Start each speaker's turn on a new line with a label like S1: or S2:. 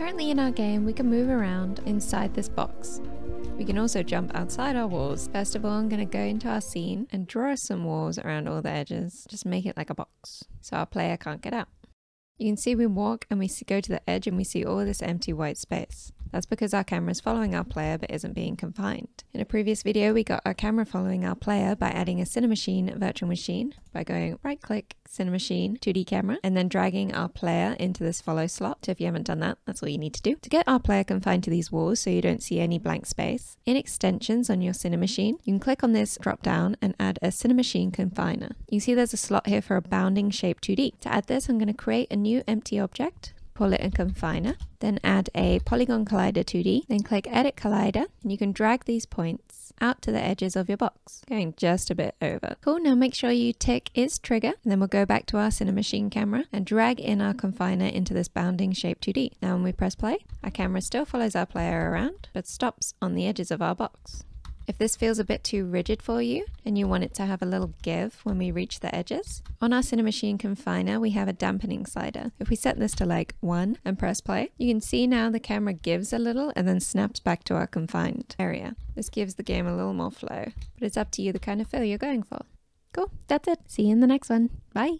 S1: Currently in our game, we can move around inside this box. We can also jump outside our walls. First of all, I'm going to go into our scene and draw some walls around all the edges. Just make it like a box so our player can't get out. You can see we walk and we go to the edge and we see all this empty white space. That's because our camera is following our player but isn't being confined. In a previous video, we got our camera following our player by adding a Cinemachine virtual machine by going right click, Cinemachine, 2D camera, and then dragging our player into this follow slot. If you haven't done that, that's all you need to do. To get our player confined to these walls so you don't see any blank space, in extensions on your Cinemachine, you can click on this drop down and add a Cinemachine confiner. You see there's a slot here for a bounding shape 2D. To add this, I'm going to create a new empty object call it a confiner, then add a polygon collider 2D, then click edit collider, and you can drag these points out to the edges of your box, going just a bit over. Cool, now make sure you tick is trigger, and then we'll go back to our Cinemachine camera and drag in our confiner into this bounding shape 2D. Now when we press play, our camera still follows our player around, but stops on the edges of our box. If this feels a bit too rigid for you and you want it to have a little give when we reach the edges, on our Cinemachine Confiner we have a dampening slider. If we set this to like 1 and press play, you can see now the camera gives a little and then snaps back to our confined area. This gives the game a little more flow, but it's up to you the kind of feel you're going for. Cool, that's it. See you in the next one. Bye.